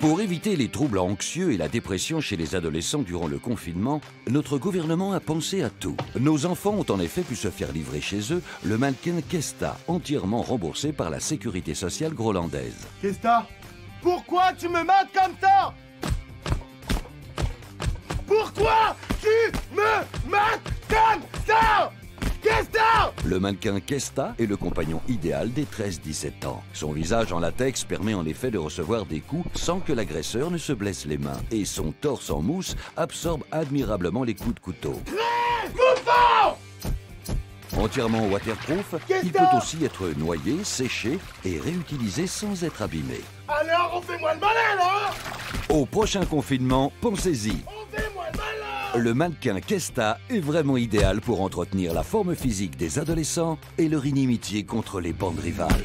Pour éviter les troubles anxieux et la dépression chez les adolescents durant le confinement, notre gouvernement a pensé à tout. Nos enfants ont en effet pu se faire livrer chez eux le mannequin Kesta, entièrement remboursé par la sécurité sociale grolandaise. Kesta Pourquoi tu me mates comme ça? Le mannequin Kesta est le compagnon idéal des 13-17 ans. Son visage en latex permet en effet de recevoir des coups sans que l'agresseur ne se blesse les mains. Et son torse en mousse absorbe admirablement les coups de couteau. Entièrement waterproof, il peut aussi être noyé, séché et réutilisé sans être abîmé. Alors on fait le malin là Au prochain confinement, pensez-y. Le mannequin Kesta est vraiment idéal pour entretenir la forme physique des adolescents et leur inimitié contre les bandes rivales.